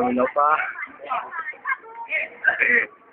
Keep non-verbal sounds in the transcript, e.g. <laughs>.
na pa. <laughs>